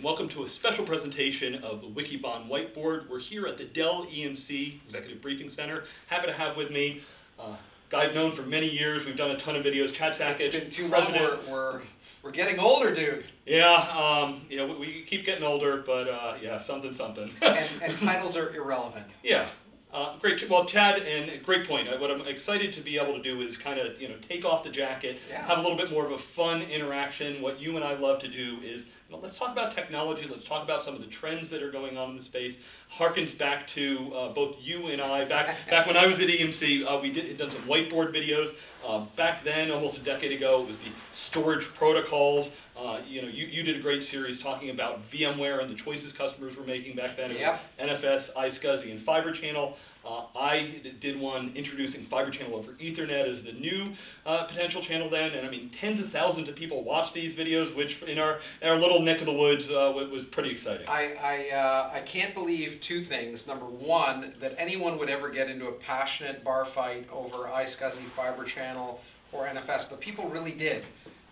and welcome to a special presentation of the Wikibon Whiteboard. We're here at the Dell EMC Executive Briefing Center. Happy to have with me uh, guy I've known for many years. We've done a ton of videos. Chad Sakac, It's been too long. We're, we're, we're getting older, dude. Yeah, um, you know, we, we keep getting older, but uh, yeah, something, something. and, and titles are irrelevant. Yeah, uh, great. Well, Chad, and great point. Uh, what I'm excited to be able to do is kind of, you know, take off the jacket, Yeah. have a little bit more of a fun interaction. What you and I love to do is, well, let's talk about technology. Let's talk about some of the trends that are going on in the space. Harkens back to uh, both you and I back back when I was at EMC. Uh, we did had done some whiteboard videos. Uh, back then, almost a decade ago, it was the storage protocols. Uh, you know, you, you did a great series talking about VMware and the choices customers were making back then. It Yep. NFS, iSCSI, and Fiber Channel. Uh, I did one introducing Fiber Channel over Ethernet as the new uh, potential channel then, and I mean tens of thousands of people watch these videos, which in our in our little neck of the woods uh, was, pretty exciting. I, I, uh, I can't believe two things. Number one, that anyone would ever get into a passionate bar fight over iSCSI, Fiber Channel, or NFS, but people really did.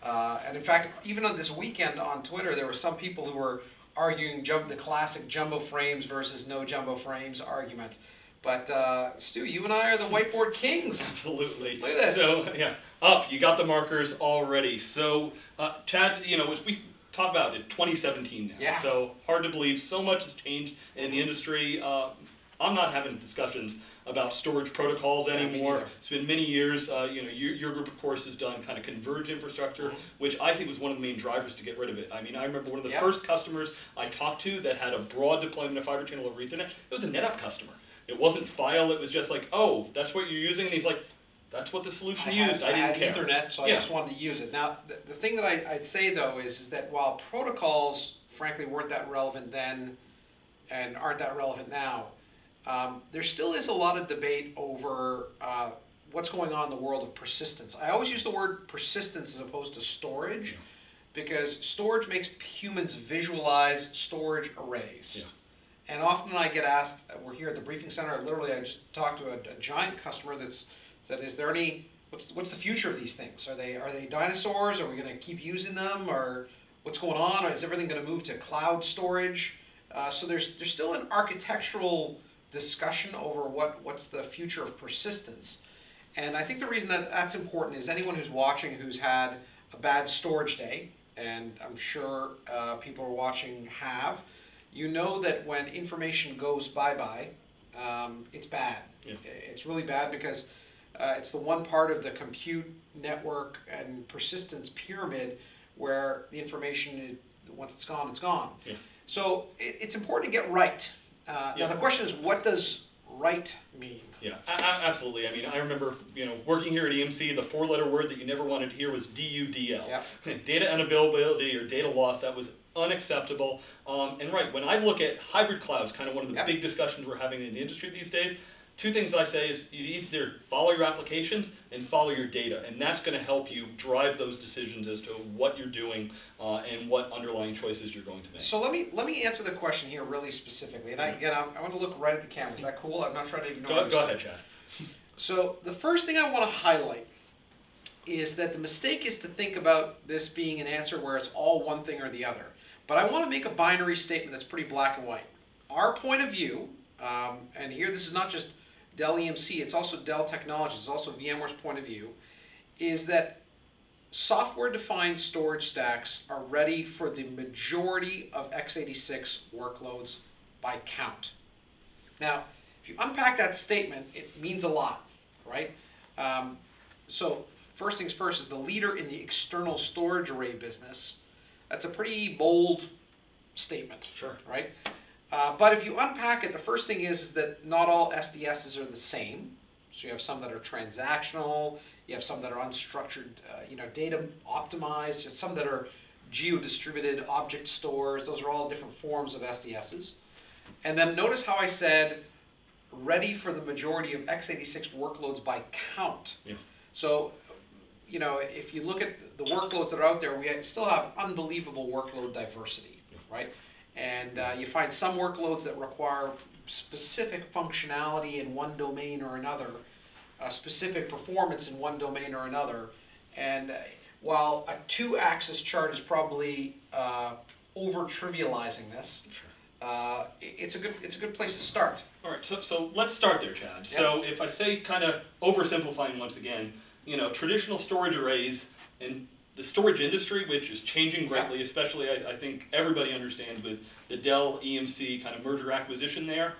Uh, and in fact, even on this weekend on Twitter, there were some people who were arguing the classic jumbo frames versus no jumbo frames argument. But uh, Stu, you and I are the whiteboard kings. Absolutely. Look at this. So yeah, up. You got the markers already. So uh, Chad, you know, as we talk about it, 2017 now. Yeah. So hard to believe. So much has changed in the industry. Uh, I'm not having discussions about storage protocols anymore. It's been many years. Uh, you know, your, your group, of course, has done kind of converged infrastructure, Mhm. which I think was one of the main drivers to get rid of it. I mean, I remember one of the Yep. first customers I talked to that had a broad deployment of fiber channel over Ethernet. It was a NetApp customer. It wasn't file. It was just like, oh, that's what you're using, and he's like, that's what the solution I used. had, I didn't had care. Ethernet, so I Yeah. just wanted to use it. Now, the, the thing that I, I'd say though is, is that while protocols, frankly, weren't that relevant then and aren't that relevant now, um, there still is a lot of debate over uh, what's going on in the world of persistence. I always use the word persistence as opposed to storage because storage makes humans visualize storage arrays. Yeah. And often I get asked, we're here at the briefing center, literally I just talked to a, a giant customer that's said, is there any, what's, what's the future of these things? Are they, are they dinosaurs? Are we gonna keep using them? Or what's going on? Or is everything gonna move to cloud storage? Uh, so there's, there's still an architectural discussion over what, what's the future of persistence. And I think the reason that that's important is anyone who's watching who's had a bad storage day, and I'm sure uh, people are watching have, you know that when information goes bye-bye, um, it's bad. Yeah. It's really bad because uh, it's the one part of the compute network and persistence pyramid where the information, is, once it's gone, it's gone. Yeah. So it, it's important to get right. Uh, Yeah. Now the question is, what does right mean? Yeah, absolutely. I mean, I remember, you know, working here at EMC, the four-letter word that you never wanted to hear was DUDL. Yep. data unavailability or data loss, that was unacceptable. Um, and right, when I look at hybrid clouds, kind of one of the Yep. big discussions we're having in the industry these days, two things I say is you either follow your applications and follow your data, and that's going to help you drive those decisions as to what you're doing uh, and what underlying choices you're going to make. So let me let me answer the question here really specifically, and I, again, I, I want to look right at the camera. Is that cool? I'm not trying to ignore. Go, go ahead, Chad. So the first thing I want to highlight is that the mistake is to think about this being an answer where it's all one thing or the other. But I want to make a binary statement that's pretty black and white. Our point of view, um, and here this is not just Dell EMC, it's also Dell Technologies, it's also VMware's point of view, is that software-defined storage stacks are ready for the majority of x86 workloads by count. Now, if you unpack that statement, it means a lot, right? Um, so, first things first is the leader in the external storage array business. That's a pretty bold statement, Sure. right? Uh, but if you unpack it, the first thing is, is that not all SDSs are the same. So you have some that are transactional, you have some that are unstructured, uh, you know, data optimized, you have some that are geo-distributed object stores. Those are all different forms of SDSs. And then notice how I said ready for the majority of x86 workloads by count. Yeah. So, you know, if you look at the workloads that are out there, we still have unbelievable workload diversity, right? And uh, you find some workloads that require specific functionality in one domain or another, uh, specific performance in one domain or another. And uh, while a two-axis chart is probably uh, over trivializing this, uh, it's a good it's a good place to start. All right, so, so let's start there, Chad. Yep. So if I say kind of oversimplifying once again, you know, traditional storage arrays and the storage industry, which is changing greatly, especially I, I think everybody understands with the Dell EMC kind of merger acquisition there.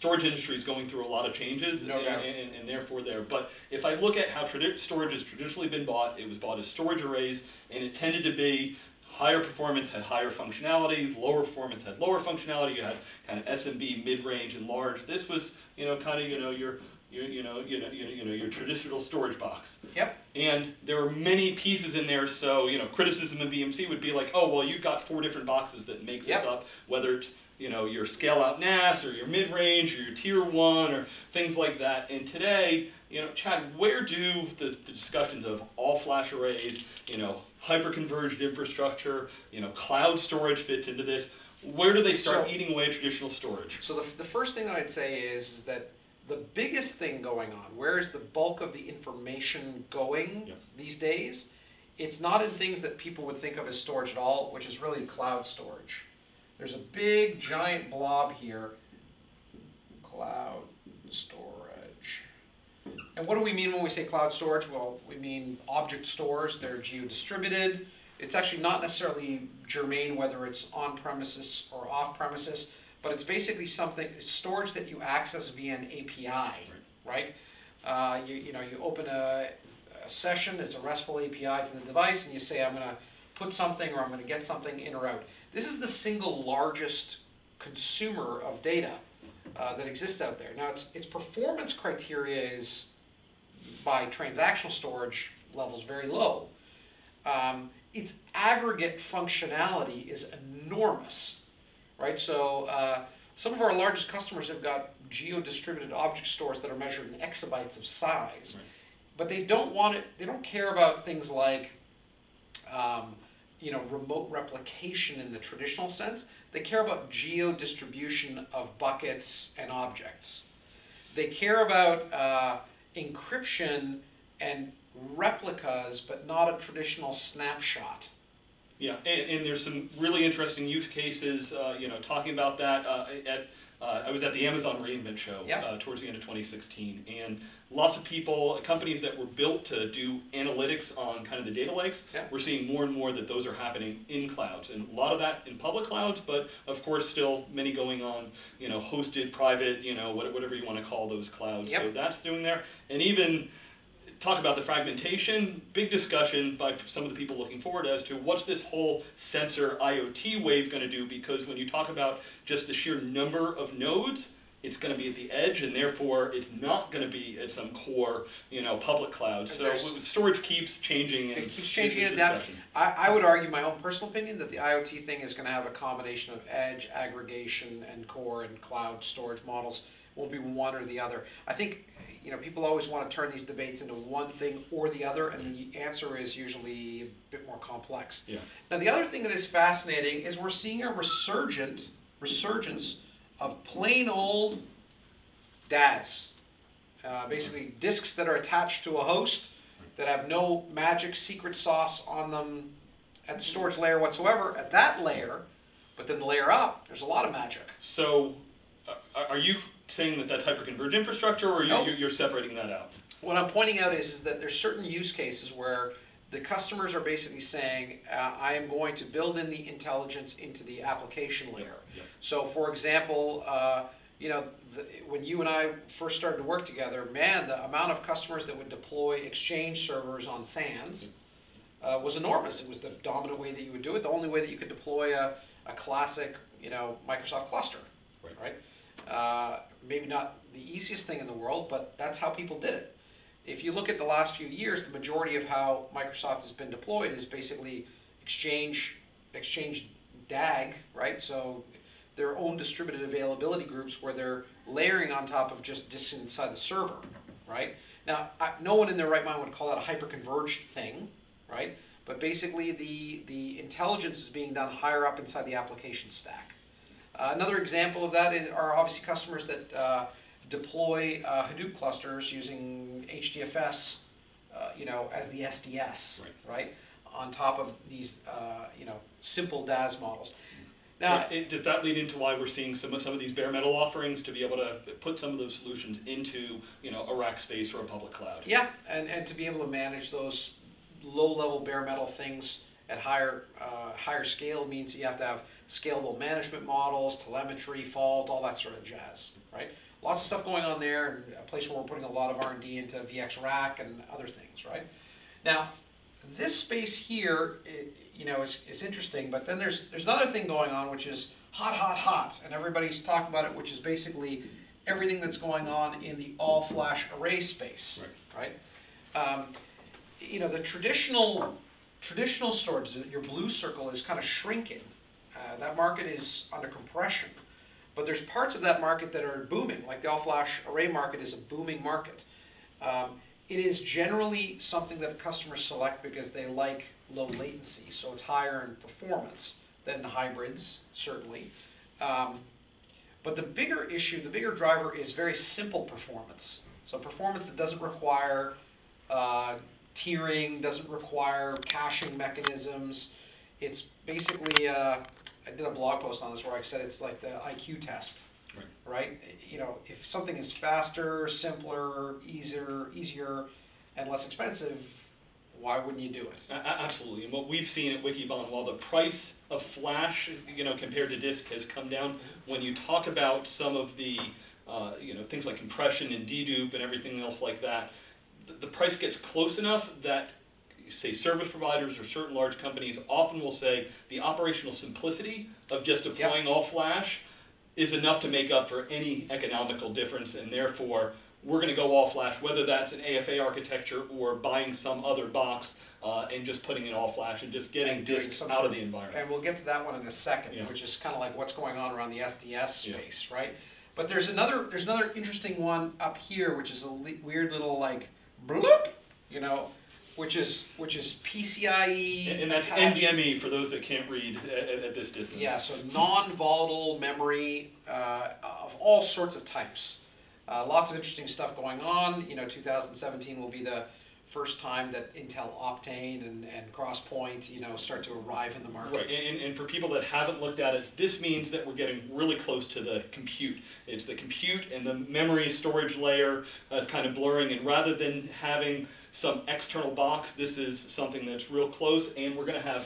Storage industry is going through a lot of changes, No and, and, and therefore there. But if I look at how storage has traditionally been bought, it was bought as storage arrays, and it tended to be higher performance had higher functionality, lower performance had lower functionality. You had kind of SMB, mid-range, and large. This was, you know, kind of, you know, your, your, you know, you know, you know, you know, your traditional storage box. Yep. And there were many pieces in there, so, you know, criticism of EMC would be like, oh, well, you've got four different boxes that make this Yep. up, whether it's, you know, your scale out NAS or your mid range or your tier one or things like that. And today, you know, Chad, where do the, the discussions of all flash arrays, you know, hyper-converged infrastructure, you know, cloud storage fits into this? Where do they start So- eating away traditional storage? So the, the first thing that I'd say is, is that the biggest thing going on, where is the bulk of the information going Yep. these days? It's not in things that people would think of as storage at all, which is really cloud storage. There's a big giant blob here, cloud storage. And what do we mean when we say cloud storage? Well, we mean object stores, they're geo-distributed. It's actually not necessarily germane whether it's on premises or off premises, but it's basically something storage that you access via an API, right? Uh, you, you know, you open a, a session, it's a RESTful API to the device, and you say, I'm gonna put something or I'm gonna get something in or out. This is the single largest consumer of data uh, that exists out there. Now, its, its performance criteria is by transactional storage levels very low. Um, its aggregate functionality is enormous, right? So uh, some of our largest customers have got geo-distributed object stores that are measured in exabytes of size, Right. but they don't want it. They don't care about things like, um, you know, remote replication in the traditional sense. They care about geo-distribution of buckets and objects. They care about uh, encryption and replicas, but not a traditional snapshot. Yeah, and, and there's some really interesting use cases, uh, you know, talking about that uh, at, uh, I was at the Amazon reInvent show Yep. uh, towards the end of 2016, and lots of people, companies that were built to do analytics on kind of the data lakes, Yep. we're seeing more and more that those are happening in clouds, and a lot of that in public clouds, but of course still many going on, you know, hosted, private, you know, whatever you want to call those clouds. Yep. So that's doing there, and even talk about the fragmentation, big discussion by some of the people looking forward as to what's this whole sensor IoT wave going to do because when you talk about just the sheer number of nodes, it's going to be at the edge and therefore it's not going to be at some core, you know, public cloud. And So storage keeps changing and It keeps changing and adapting. I, I would argue my own personal opinion that the IoT thing is going to have a combination of edge, aggregation, and core and cloud storage models. Won't be one or the other. I think you know people always want to turn these debates into one thing or the other, and the answer is usually a bit more complex. Yeah. Now the other thing that is fascinating is we're seeing a resurgent resurgence of plain old DAS. Uh, basically, disks that are attached to a host that have no magic secret sauce on them at the storage layer whatsoever. At that layer, but then the layer up, there's a lot of magic. So uh, are you saying that that's hyperconverged infrastructure or you, Nope. you're, you're separating that out? What I'm pointing out is, is that there's certain use cases where the customers are basically saying, uh, I am going to build in the intelligence into the application layer. Yeah. So, for example, uh, you know, the, when you and I first started to work together, man, the amount of customers that would deploy Exchange servers on SANs uh, was enormous. It was the dominant way that you would do it. The only way that you could deploy a, a classic, you know, Microsoft cluster, Right. right? Uh, maybe not the easiest thing in the world, but that's how people did it. If you look at the last few years, the majority of how Microsoft has been deployed is basically Exchange, Exchange DAG, right? So their own distributed availability groups where they're layering on top of just disks inside the server, right? Now, I, no one in their right mind would call that a hyper-converged thing, right? But basically, the, the intelligence is being done higher up inside the application stack. Uh, another example of that is, are obviously customers that uh, deploy uh, Hadoop clusters using HDFS, uh, you know, as the SDS, Right. right? on top of these, uh, you know, simple DAS models. Now, It- does that lead into why we're seeing some of, some of these bare metal offerings to be able to put some of those solutions into, you know, a Rackspace or a public cloud? Yeah, and, and to be able to manage those low-level bare metal things at higher, uh, higher scale means you have to have scalable management models, telemetry, fault, all that sort of jazz, right? Lots of stuff going on there, and a place where we're putting a lot of R and D into VxRack and other things, right? Now, this space here, i- you know, is, is interesting, but then there's, there's another thing going on, which is hot, hot, hot, and everybody's talking about it, which is basically everything that's going on in the all-flash array space, right? Um, you know, the traditional, traditional storage, your blue circle is kind of shrinking. Uh, that market is under compression. But there's parts of that market that are booming, like the all-flash array market is a booming market. Um, it is generally something that customers select because they like low latency, so it's higher in performance than the hybrids, certainly. Um, but the bigger issue, the bigger driver is very simple performance. So performance that doesn't require uh, tiering, doesn't require caching mechanisms. It's basically, uh, I did a blog post on this where I said it's like the IQ test. Right. Right? You know, if something is faster, simpler, easier, easier, and less expensive, why wouldn't you do it? Absolutely, and what we've seen at Wikibon, while the price of flash, you know, compared to disk has come down, when you talk about some of the, uh, you know, things like compression and dedupe and everything else like that, the, the price gets close enough that, say, service providers or certain large companies often will say the operational simplicity of just deploying all flash is enough to make up for any economical difference, and therefore, we're gonna go all flash, whether that's an AFA architecture or buying some other box, uh, and just putting it all flash and just getting And disks out of the environment. And we'll get to that one in a second, Yeah. which is kind of like what's going on around the SDS Yeah. space, right? But there's another, there's another interesting one up here, which is a weird little like bloop, you know, which is which is PCIe. And and that's attached- NVMe for those that can't read at, at- this distance. Yeah, so non-volatile memory uh, of all sorts of types. Uh, lots of interesting stuff going on. You know, 2017 will be the first time that Intel Optane and, and XPoint, you know, start to arrive in the market. Right, and, and for people that haven't looked at it, this means that we're getting really close to the compute. It's the compute and the memory storage layer that's kind of blurring, and rather than having some external box, this is something that's real close, and we're gonna have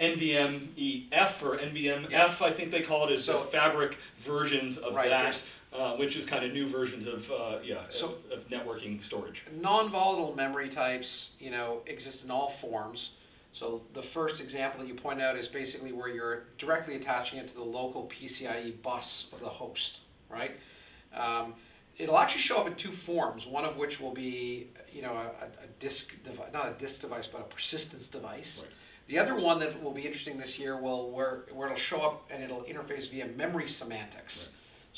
NVMe-F or NVMe-F, I think they call it, is the fabric versions of Right, that, uh, which is kind of new versions of, uh, yeah, So- of, of networking storage. Non-volatile memory types, you know, exist in all forms. So the first example that you point out is basically where you're directly attaching it to the local PCIe bus of the host, right? Um, it'll actually show up in two forms. One of which will be, you know, a, a disk device, not a disk device, but a persistence device. Right. The other one that will be interesting this year will where where it'll show up and it'll interface via memory semantics. Right.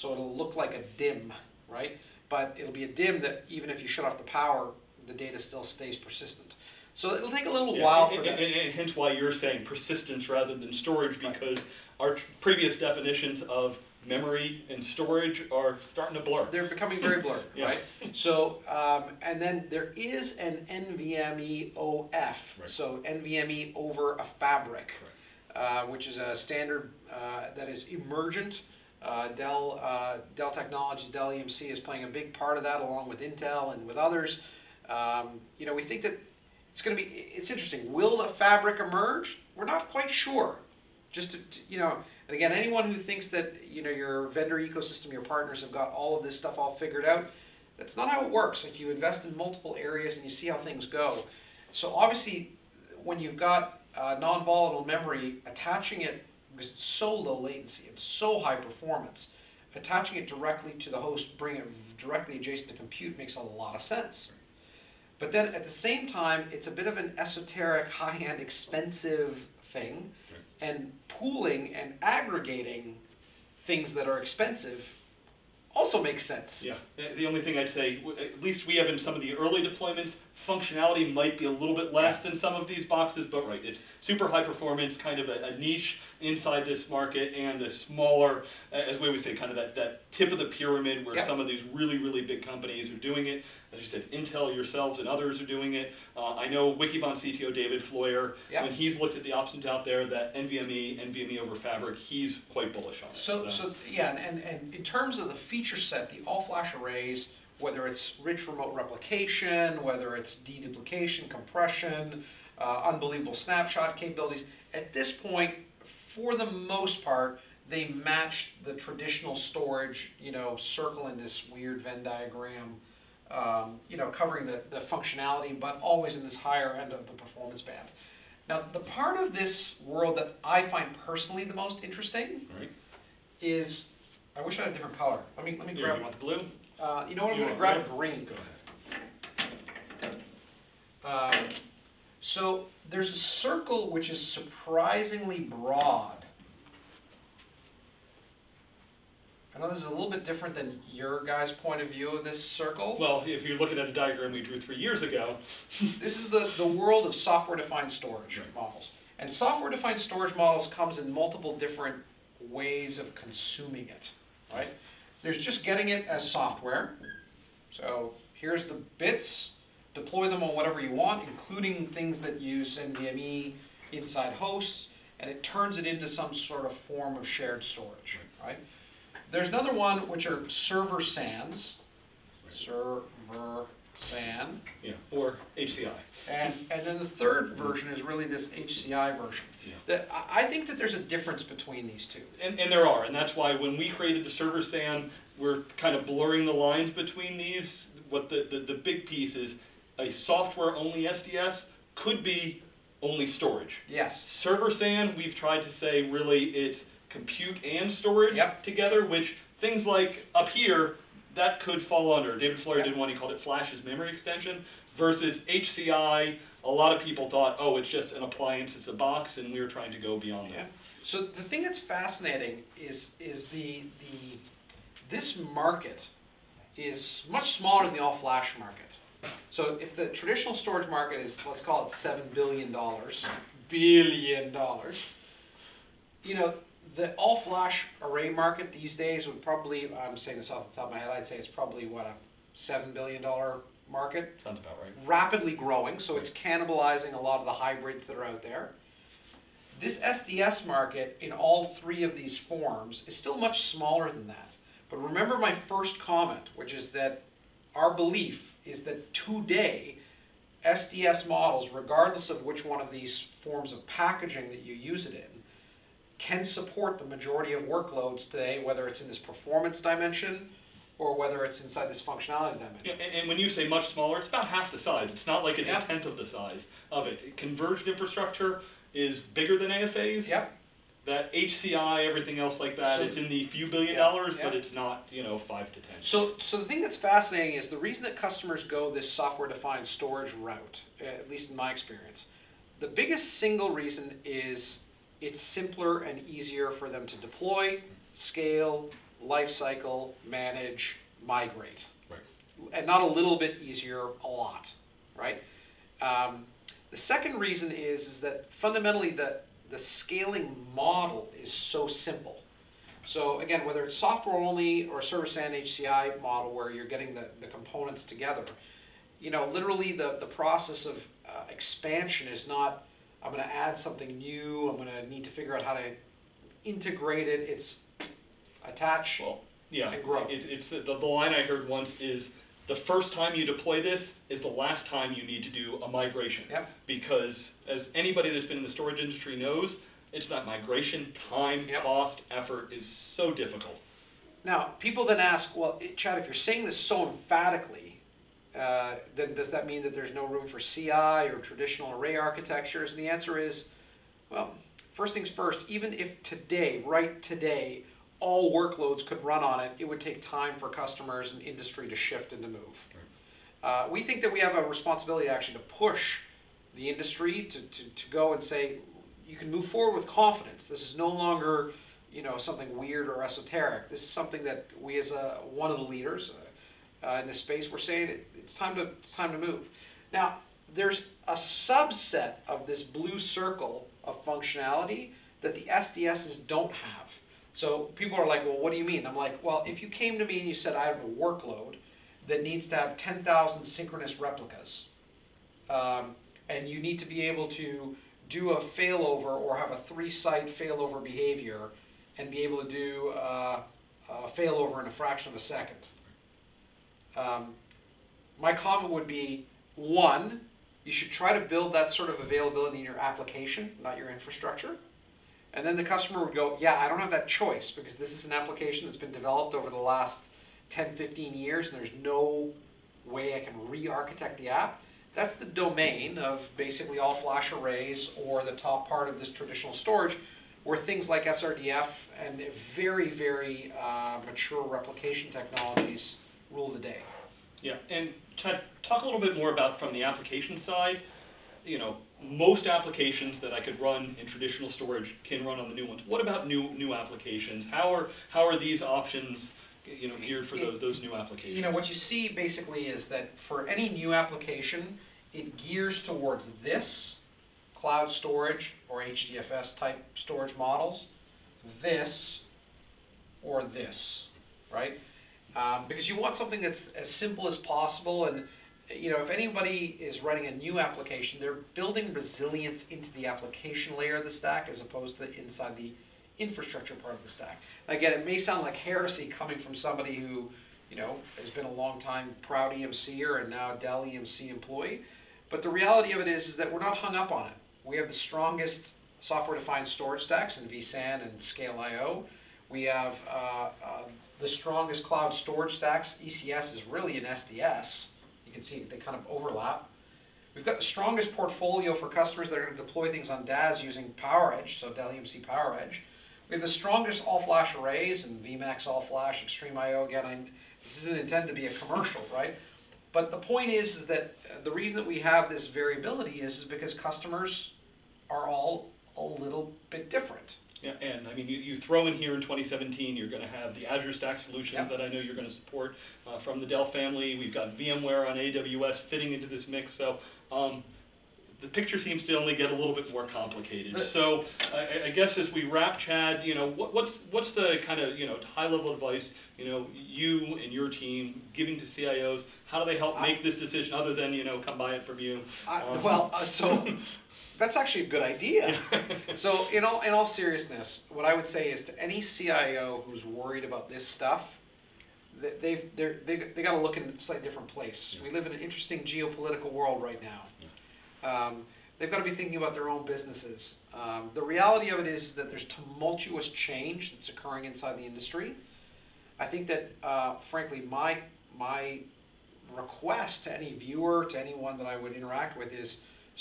So it'll look like a DIMM, right? But it'll be a DIMM that even if you shut off the power, the data still stays persistent. So it'll take a little Yeah, while and, for and, that. and- and hence why you're saying persistence rather than storage, Right. because our tr- previous definitions of memory and storage are starting to blur. They're becoming very blurred, Yeah. right? So, um, and then there is an NVMe OF, Right. so NVMe over a fabric, uh, which is a standard uh, that is emergent. Uh, Dell, uh, Dell Technologies, Dell EMC is playing a big part of that, along with Intel and with others. Um, you know, we think that it's going to be. It's interesting. Will the fabric emerge? We're not quite sure. Just to, to- you know, and again, anyone who thinks that you know your vendor ecosystem, your partners have got all of this stuff all figured out, that's not how it works. Like you invest in multiple areas and you see how things go. So obviously, when you've got uh, non-volatile memory, attaching it because it's so low latency, it's so high performance, attaching it directly to the host, bringing it directly adjacent to compute makes a lot of sense. But then at the same time, it's a bit of an esoteric, high-end, expensive thing, and pooling and aggregating things that are expensive also makes sense. Yeah, the only thing I'd say, at least we have in some of the early deployments, functionality might be a little bit less than some of these boxes, but right, it's super high performance, kind of a, a niche inside this market, and the smaller, as we always say, kind of that, that tip of the pyramid where Yep. some of these really, really big companies are doing it. As you said, Intel yourselves and others are doing it. Uh, I know Wikibon CTO David Floyer, Yep. when he's looked at the options out there, that NVMe, NVMe over Fabric, he's quite bullish on it. So, so, yeah, and, and in terms of the feature set, the all-flash arrays, whether it's rich remote replication, whether it's deduplication, compression, uh, unbelievable snapshot capabilities, at this point, for the most part, they match the traditional storage, you know, circle in this weird Venn diagram, um, you know, covering the, the functionality, but always in this higher end of the performance band. Now, the part of this world that I find personally the most interesting right. is, I wish I had a different color. Let me, let me Here, grab you one. blue? Uh, you know what, I'm gonna grab a green. Go ahead. Um, so there's a circle which is surprisingly broad. I know this is a little bit different than your guys' point of view of this circle. Well, if you're looking at a diagram we drew three years ago, This is the, the world of software-defined storage Right. models. And software-defined storage models comes in multiple different ways of consuming it, right? There's just getting it as software. So here's the bits, deploy them on whatever you want, including things that use NVMe inside hosts, and it turns it into some sort of form of shared storage, right? There's another one which are server SANs, server SAN, yeah, or HCI. and, and then the third version is really this HCI version. Yeah. That, I, think that there's a difference between these two. And, and there are, and that's why when we created the server SAN, we're kind of blurring the lines between these. What the, the, the big piece is, a software-only SDS could be only storage. Yes. Server SAN, we've tried to say really it's compute and storage Yep. together, which things like up here, that could fall under. David Floyer Yep. did one, he called it Flash's memory extension, versus HCI, a lot of people thought, oh, it's just an appliance, it's a box, and we were trying to go beyond Yeah. that. So the thing that's fascinating is is the the this market is much smaller than the all flash market. So if the traditional storage market is let's call it seven billion dollars, billion dollars, you know, the all flash array market these days would probably I'm saying this off the top of my head, I'd say it's probably what a seven billion dollar market Sounds about right. rapidly growing, so it's cannibalizing a lot of the hybrids that are out there. This SDS market in all three of these forms is still much smaller than that. But remember my first comment, which is that our belief is that today, SDS models, regardless of which one of these forms of packaging that you use it in, can support the majority of workloads today, whether it's in this performance dimension or whether it's inside this functionality dimension. Yeah, and, and when you say much smaller, it's about half the size. It's not like it's Yeah. a tenth of the size of it. Converged infrastructure is bigger than AFAs. Yep. That HCI, everything else like that, So- it's in the few billion Yeah, dollars, but it's not, you know, five to ten. So, so the thing that's fascinating is the reason that customers go this software-defined storage route, at least in my experience, the biggest single reason is it's simpler and easier for them to deploy, scale, lifecycle, manage, migrate. Right. And not a little bit easier, a lot, right? Um, the second reason is, is that fundamentally the, the scaling model is so simple. So again, whether it's software only or server SAN HCI model where you're getting the, the components together, you know, literally the, the process of uh, expansion is not, I'm going to add something new, I'm going to need to figure out how to integrate it. It's attach. Well, yeah, And grow. it, it's the, the line I heard once is the first time you deploy this is the last time you need to do a migration. Yep. Because as anybody that's been in the storage industry knows, it's that migration time, Yep. cost, effort is so difficult. Now, people then ask, well, Chad, if you're saying this so emphatically, uh, then does that mean that there's no room for CI or traditional array architectures? And the answer is, well, first things first, even if today, right today, all workloads could run on it, it would take time for customers and industry to shift and to move. Uh, we think that we have a responsibility actually to push the industry to, to, to go and say, you can move forward with confidence. This is no longer, you know, something weird or esoteric. This is something that we as a, one of the leaders uh, uh, in this space, we're saying it, it's time to, it's time to move. Now, there's a subset of this blue circle of functionality that the SDSs don't have. So people are like, well, what do you mean? I'm like, well, if you came to me and you said I have a workload that needs to have 10,000 synchronous replicas, um, and you need to be able to do a failover or have a three-site failover behavior and be able to do uh, a failover in a fraction of a second. Um, my comment would be, one, you should try to build that sort of availability in your application, not your infrastructure. And then the customer would go, yeah, I don't have that choice because this is an application that's been developed over the last 10, 15 years and there's no way I can re-architect the app. That's the domain of basically all flash arrays or the top part of this traditional storage where things like SRDF and very, very uh, mature replication technologies rule the day. Yeah, and talk a little bit more about from the application side. You know, most applications that I could run in traditional storage can run on the new ones. What about new new applications? How are how are these options you know geared for those those new applications? You know, what you see basically is that for any new application, it gears towards this cloud storage or HDFS type storage models, this or this, right? Um, because you want something that's as simple as possible and you know, if anybody is writing a new application, they're building resilience into the application layer of the stack as opposed to inside the infrastructure part of the stack. Again, it may sound like heresy coming from somebody who, you know, has been a long time proud EMCer and now Dell EMC employee, but the reality of it is, is that we're not hung up on it. We have the strongest software-defined storage stacks in vSAN and ScaleIO. We have uh, uh, the strongest cloud storage stacks. ECS is really an SDS can see they kind of overlap. We've got the strongest portfolio for customers that are going to deploy things on DAS using PowerEdge, so Dell EMC PowerEdge. We have the strongest all-flash arrays and VMAX all-flash, XtremIO Again, I'm, this isn't intended to be a commercial, right? But the point is, is that the reason that we have this variability is, is because customers are all a little bit different. Yeah, and I mean, you, you throw in here in 2017, you're going to have the Azure Stack solutions yep. that I know you're going to support uh, from the Dell family. We've got VMware on AWS fitting into this mix. So um, the picture seems to only get a little bit more complicated. So I, I guess as we wrap, Chad, you know, what, what's what's the kind of you know high level advice you know you and your team giving to CIOs? How do they help make this decision other than you know come buy it from you? I, um, well, uh, so That's actually a good idea. so, in all in all seriousness, what I would say is to any CIO who's worried about this stuff, they've they're, they they got to look in a slightly different place. We live in an interesting geopolitical world right now. Um, they've got to be thinking about their own businesses. Um, the reality of it is that there's tumultuous change that's occurring inside the industry. I think that, uh, frankly, my my request to any viewer, to anyone that I would interact with, is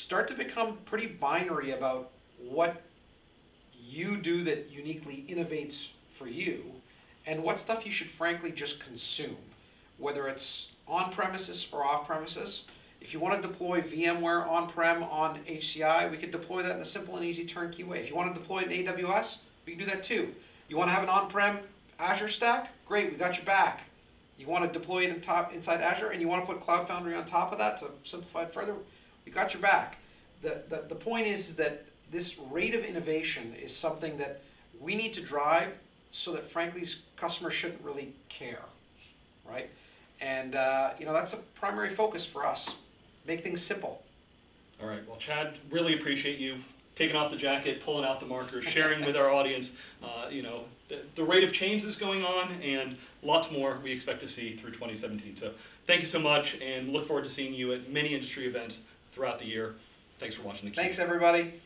start to become pretty binary about what you do that uniquely innovates for you and what stuff you should frankly just consume, whether it's on premises or off premises. If you want to deploy VMware on-prem on HCI, we can deploy that in a simple and easy turnkey way. If you want to deploy it in AWS, we can do that too. You want to have an on-prem Azure stack? Great, we got your back. You want to deploy it in top, inside Azure and you want to put Cloud Foundry on top of that to simplify it further? We got your back. The, the, the point is that this rate of innovation is something that we need to drive so that frankly customers shouldn't really care, right? And uh, you know that's a primary focus for us. Make things simple. All right. Well, Chad, really appreciate you taking off the jacket, pulling out the markers, sharing with our audience. Uh, you know the, the rate of change that's going on, and lots more we expect to see through 2017. So thank you so much, and look forward to seeing you at many industry events throughout the year. Thanks for watching the Thanks, everybody.